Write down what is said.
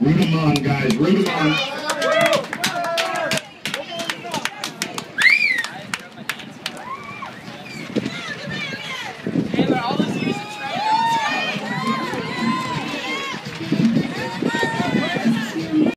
Root 'em on, guys. Root 'em on.